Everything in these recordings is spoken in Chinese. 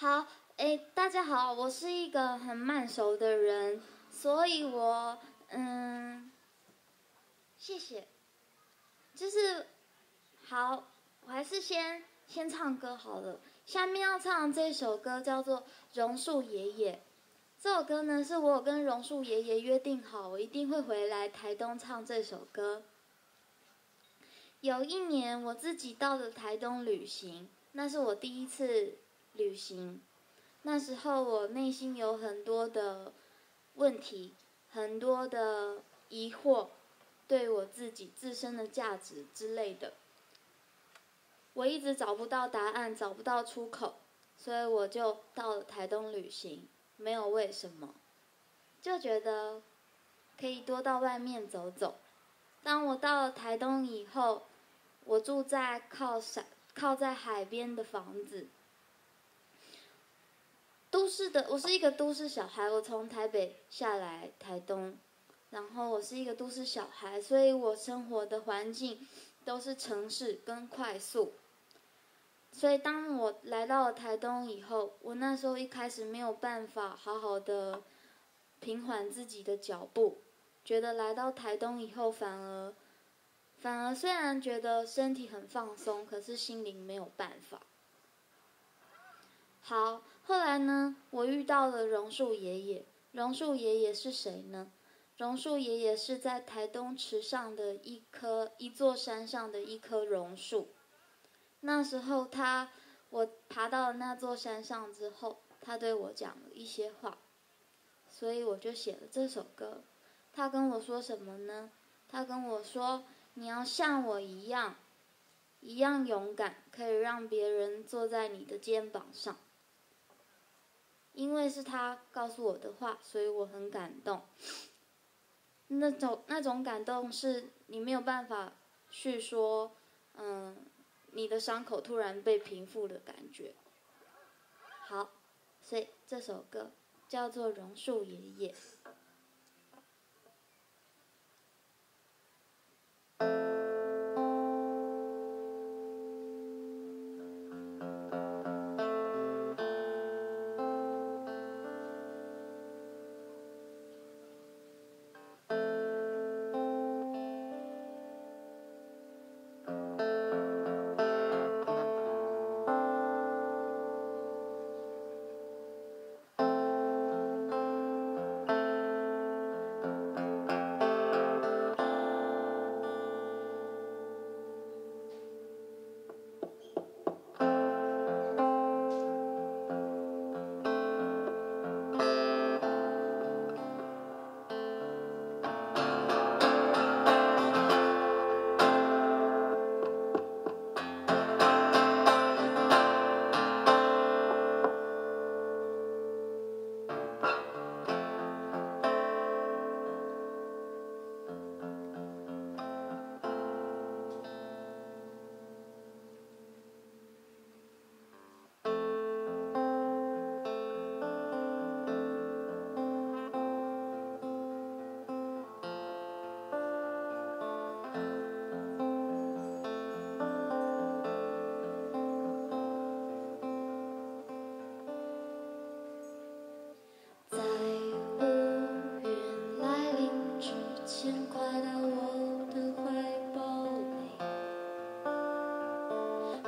好，哎，大家好，我是一个很慢熟的人，所以我，嗯，谢谢。就是，好，我还是先先唱歌好了。下面要唱这首歌叫做《榕树爷爷》。这首歌呢，是我跟榕树爷爷约定好，我一定会回来台东唱这首歌。有一年，我自己到了台东旅行，那是我第一次旅行。那时候我内心有很多的问题，很多的疑惑，对我自己自身的价值之类的，我一直找不到答案，找不到出口，所以我就到了台东旅行。没有为什么，就觉得可以多到外面走走。当我到了台东以后，我住在靠山、靠在海边的房子。都市的，我是一个都市小孩，我从台北下来台东，然后我是一个都市小孩，所以我生活的环境都是城市跟快速。所以，当我来到了台东以后，我那时候一开始没有办法好好的平缓自己的脚步，觉得来到台东以后，反而反而虽然觉得身体很放松，可是心灵没有办法。好，后来呢，我遇到了榕树爷爷。榕树爷爷是谁呢？榕树爷爷是在台东池上的一棵一座山上的一棵榕树。那时候他，我爬到了那座山上之后，他对我讲了一些话，所以我就写了这首歌。他跟我说什么呢？他跟我说：“你要像我一样，一样勇敢，可以让别人坐在你的肩膀上。”因为是他告诉我的话，所以我很感动。那种那种感动是你没有办法去说，嗯。你的伤口突然被平复的感觉，好，所以这首歌叫做《榕树爷爷》。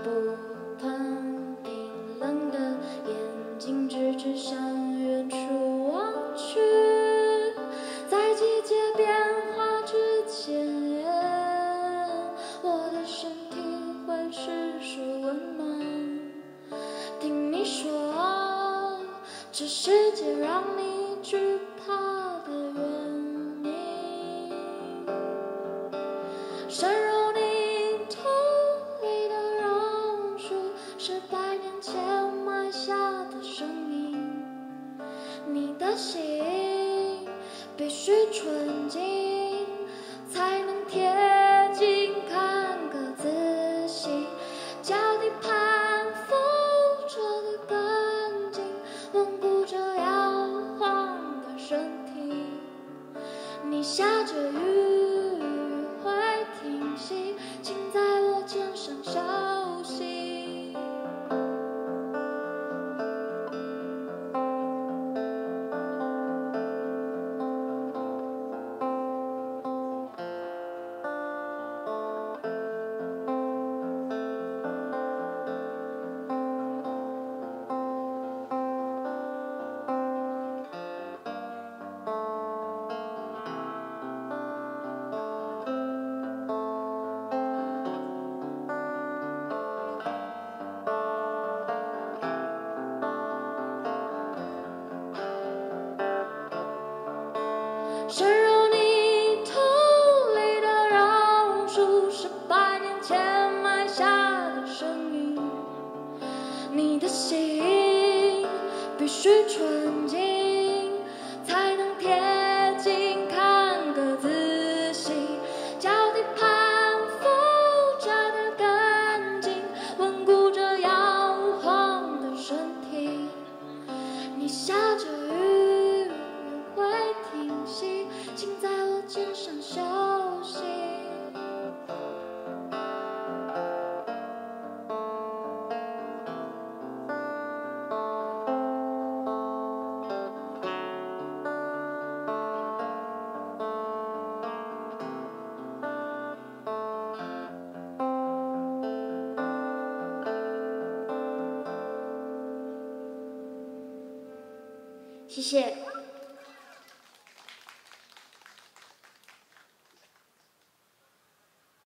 不碰冰冷的眼睛，直直向远处望去。在季节变化之前，我的身体会失去温暖。听你说，这世界让你惧怕的原因。必须纯净下着谢谢。